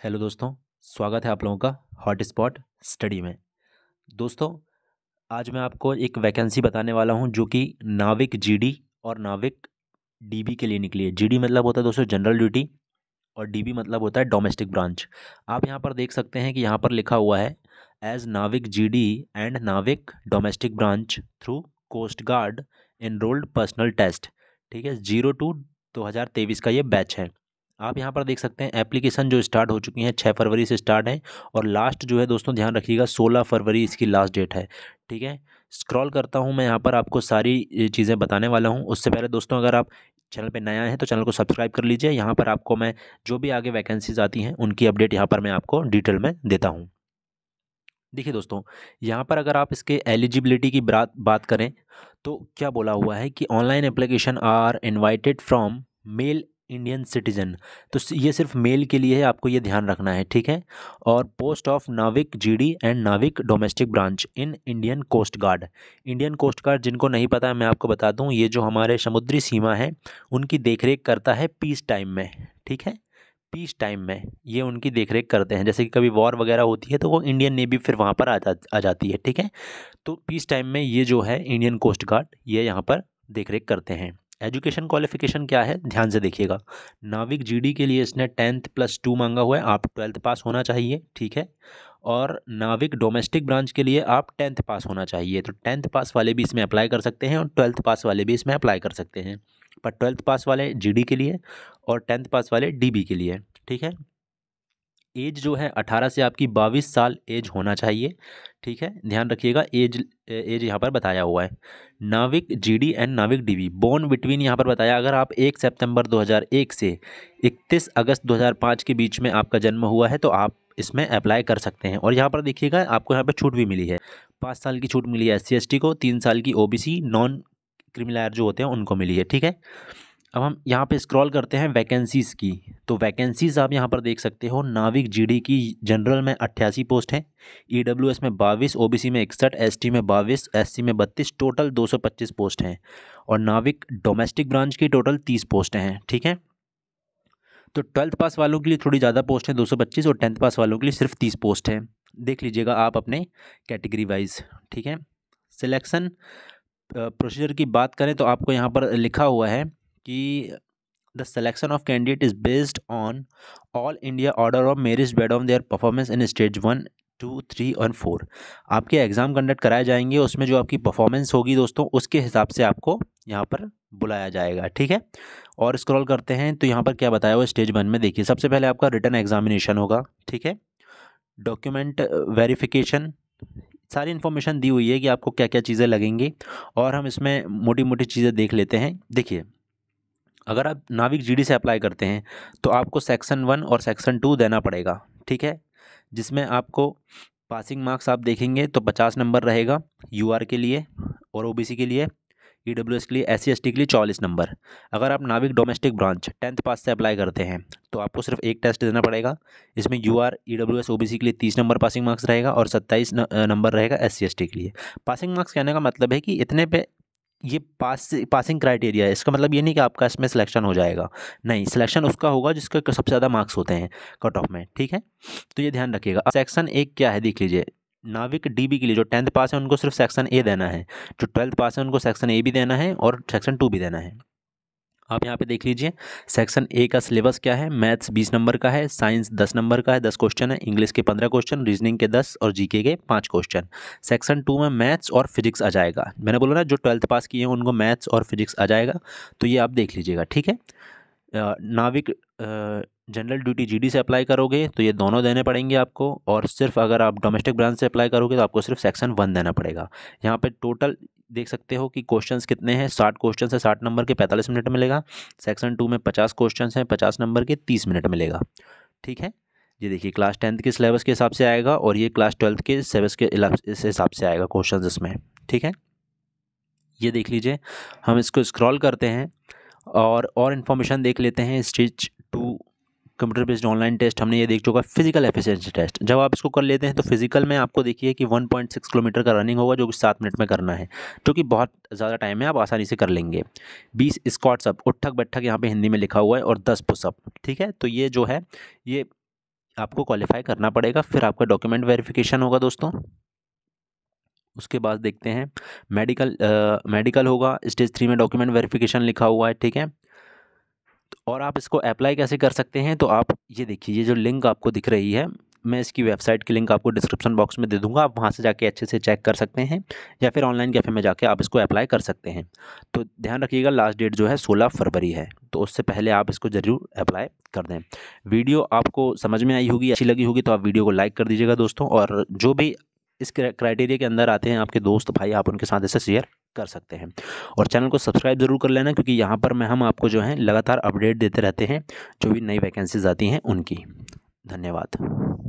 Hello दोस्तों, स्वागत है आप लोगों का हॉट स्पॉट स्टडी में। दोस्तों, आज मैं आपको एक वैकेंसी बताने वाला हूँ जो कि नाविक जीडी और नाविक डीबी के लिए निकली है। जीडी मतलब होता है दोस्तों जनरल ड्यूटी और डीबी मतलब होता है डोमेस्टिक ब्रांच। आप यहाँ पर देख सकते हैं कि यहाँ पर लिखा हुआ है, as Navik GD and Navik domestic branch through coast guard enrolled personnel test. ठीक है, ज़ीरो टू दो हज़ार तेईस का ये बैच है। आप यहाँ पर देख सकते हैं एप्लीकेशन जो स्टार्ट हो चुकी हैं छः फरवरी से स्टार्ट है और लास्ट जो है दोस्तों ध्यान रखिएगा सोलह फरवरी इसकी लास्ट डेट है, ठीक है? स्क्रॉल करता हूँ मैं यहाँ पर आपको सारी चीज़ें बताने वाला हूँ। उससे पहले दोस्तों अगर आप चैनल पे नया है तो चैनल को सब्सक्राइब कर लीजिए। यहाँ पर आपको मैं जो भी आगे वैकेंसीज आती हैं, उनकी अपडेट यहाँ पर मैं आपको डिटेल में देता हूँ। देखिए दोस्तों, यहाँ पर अगर आप इसके एलिजिबिलिटी की बात करें तो क्या बोला हुआ है कि online application are invited from male Indian citizen तो ये सिर्फ़ मेल के लिए है आपको ये ध्यान रखना है, ठीक है? और post of Navik GD and Navik domestic branch in Indian coast guard Indian coast guard जिनको नहीं पता है, मैं आपको बता दूँ, ये जो हमारे समुद्री सीमा है, उनकी देखरेख करता है पीस टाइम में, ठीक है? पीस टाइम में ये उनकी देखरेख करते हैं। जैसे कि कभी वॉर वगैरह होती है तो वो इंडियन नेवी फिर वहाँ पर आ जा, आ जाती है, ठीक है? तो पीस टाइम में ये जो है इंडियन कोस्ट गार्ड ये यहाँ पर देखरेख करते हैं। एजुकेशन क्वालिफिकेशन क्या है? ध्यान से देखिएगा। नाविक जीडी के लिए इसने टेंथ प्लस टू मांगा हुआ है। आप ट्वेल्थ पास होना चाहिए, ठीक है? और नाविक डोमेस्टिक ब्रांच के लिए आप टेंथ पास होना चाहिए। तो टेंथ पास वाले भी इसमें अप्लाई कर सकते हैं और ट्वेल्थ पास वाले भी इसमें अप्लाई कर सकते हैं। पर ट्वेल्थ पास वाले जीडी के लिए और टेंथ पास वाले डीबी के लिए, ठीक है? एज जो है अठारह से आपकी बाईस साल एज होना चाहिए, ठीक है? ध्यान रखिएगा, एज एज यहाँ पर बताया हुआ है। Navik GD and Navik DB born between यहाँ पर बताया, अगर आप एक सितंबर 2001 से 31 अगस्त 2005 के बीच में आपका जन्म हुआ है तो आप इसमें अप्लाई कर सकते हैं। और यहाँ पर देखिएगा, आपको यहाँ पर छूट भी मिली है। पाँच साल की छूट मिली है एस सी को, तीन साल की ओबीसी नॉन क्रिमिलायर जो होते हैं, उनको मिली है, ठीक है? अब हम यहाँ पे स्क्रॉल करते हैं वैकेंसीज़ की। तो वैकेंसीज़ आप यहाँ पर देख सकते हो, नाविक जीडी की जनरल में अट्ठासी पोस्ट हैं ईडब्ल्यूएस में बाईस ओबीसी में इकसठ एसटी में बाईस एससी में बत्तीस टोटल 225 पोस्ट हैं। और नाविक डोमेस्टिक ब्रांच की टोटल तीस पोस्ट हैं, ठीक है? तो ट्वेल्थ पास वालों के लिए थोड़ी ज़्यादा पोस्ट हैं, दो सौ पच्चीस, और टेंथ पास वालों के लिए सिर्फ़ तीस पोस्ट हैं। देख लीजिएगा आप अपने कैटेगरी वाइज ठीक है? सिलेक्शन प्रोसीजर की बात करें तो आपको यहाँ पर लिखा हुआ है कि the selection of candidate is based on all India order of merit based on their performance in stage one two three और फोर आपके एग्ज़ाम कंडक्ट कराए जाएँगे, उसमें जो आपकी परफॉर्मेंस होगी दोस्तों, उसके हिसाब से आपको यहाँ पर बुलाया जाएगा, ठीक है? और स्क्रॉल करते हैं तो यहाँ पर क्या बताया हुआ स्टेज वन में देखिए, सबसे पहले आपका रिटर्न एग्जामिनेशन होगा, ठीक है? डॉक्यूमेंट वेरिफिकेशन सारी इन्फॉर्मेशन दी हुई है कि आपको क्या क्या चीज़ें लगेंगी, और हम इसमें मोटी मोटी चीज़ें देख लेते हैं। देखिए अगर आप नाविक जीडी से अप्लाई करते हैं तो आपको सेक्शन वन और सेक्शन टू देना पड़ेगा, ठीक है? जिसमें आपको पासिंग मार्क्स आप देखेंगे तो पचास नंबर रहेगा यूआर के लिए और ओबीसी के लिए ई डब्ल्यू एस के लिए एस सी एस टी के लिए चौलीस नंबर अगर आप नाविक डोमेस्टिक ब्रांच टेंथ पास से अप्लाई करते हैं तो आपको सिर्फ़ एक टेस्ट देना पड़ेगा। इसमें U R E W S O B C के लिए तीस नंबर पासिंग मार्क्स रहेगा और सत्ताईस नंबर रहेगा एस सी एस टी के लिए। पासिंग मार्क्स कहने का मतलब है कि इतने पे ये पास, पासिंग क्राइटेरिया है। इसका मतलब ये नहीं कि आपका इसमें सिलेक्शन हो जाएगा। नहीं सिलेक्शन उसका होगा जिसका सबसे ज़्यादा मार्क्स होते हैं कट ऑफ़ में, ठीक है? तो ये ध्यान रखिएगा। सेक्शन एक क्या है, देख लीजिए। नाविक डीबी के लिए जो टेंथ पास है उनको सिर्फ़ सेक्शन ए देना है। जो ट्वेल्थ पास है उनको सेक्शन ए भी देना है और सेक्शन टू भी देना है। आप यहाँ पे देख लीजिए सेक्शन ए का सिलेबस क्या है? मैथ्स बीस नंबर का है साइंस दस नंबर का है, दस क्वेश्चन है इंग्लिश के पंद्रह क्वेश्चन रीजनिंग के दस और जीके के पाँच क्वेश्चन सेक्शन टू में मैथ्स और फिजिक्स आ जाएगा। मैंने बोला ना, जो ट्वेल्थ पास किए हैं, उनको मैथ्स और फिजिक्स आ जाएगा तो ये आप देख लीजिएगा, ठीक है? नाविक जनरल ड्यूटी जीडी से अप्लाई करोगे तो ये दोनों देने पड़ेंगे आपको, और सिर्फ़ अगर आप डोमेस्टिक ब्रांच से अप्लाई करोगे तो आपको सिर्फ़ सेक्शन वन देना पड़ेगा। यहाँ पे टोटल देख सकते हो कि क्वेश्चंस कितने हैं? साठ क्वेश्चन है, साठ नंबर के पैंतालीस मिनट मिलेगा। सेक्शन टू में पचास क्वेश्चन हैं, पचास नंबर के तीस मिनट मिलेगा। ठीक है? ये देखिए क्लास टेंथ के सिलेबस के हिसाब से आएगा और ये क्लास ट्वेल्थ के सिलेबस के हिसाब से आएगा क्वेश्चन इसमें। ठीक है? ये देख लीजिए, हम इसको स्क्रॉल करते हैं और और इन्फॉर्मेशन देख लेते हैं stage two computer based online test हमने ये देख चुका है फ़िज़िकल एफिशिएंसी टेस्ट जब आप इसको कर लेते हैं तो फ़िज़िकल में आपको देखिए कि 1.6 किलोमीटर का रनिंग होगा जो कि सात मिनट में करना है, जो कि बहुत ज़्यादा टाइम है, आप आसानी से कर लेंगे। बीस स्कॉट्स अप उठक बैठक यहाँ पे हिंदी में लिखा हुआ है और दस पुसअप ठीक है? तो ये जो है, ये आपको क्वालिफाई करना पड़ेगा। फिर आपका डॉक्यूमेंट वेरिफिकेशन होगा दोस्तों। उसके बाद देखते हैं मेडिकल मेडिकल होगा स्टेज थ्री में डॉक्यूमेंट वेरिफिकेशन लिखा हुआ है, ठीक है? और आप इसको अप्लाई कैसे कर सकते हैं तो आप ये देखिए, ये जो लिंक आपको दिख रही है, मैं इसकी वेबसाइट की लिंक आपको डिस्क्रिप्शन बॉक्स में दे दूँगा, आप वहाँ से जाके अच्छे से चेक कर सकते हैं, या फिर ऑनलाइन कैफ़े में जाके आप इसको अप्लाई कर सकते हैं। तो ध्यान रखिएगा लास्ट डेट जो है, सोलह फरवरी है तो उससे पहले आप इसको ज़रूर अप्लाई कर दें। वीडियो आपको समझ में आई होगी, अच्छी लगी होगी तो आप वीडियो को लाइक कर दीजिएगा दोस्तों, और जो भी इस क्राइटेरिया के अंदर आते हैं, आपके दोस्त, भाई, आप उनके साथ इसे शेयर कर सकते हैं। और चैनल को सब्सक्राइब ज़रूर कर लेना क्योंकि यहाँ पर मैं, हम आपको जो है लगातार अपडेट देते रहते हैं, जो भी नई वैकेंसीज आती हैं उनकी। धन्यवाद।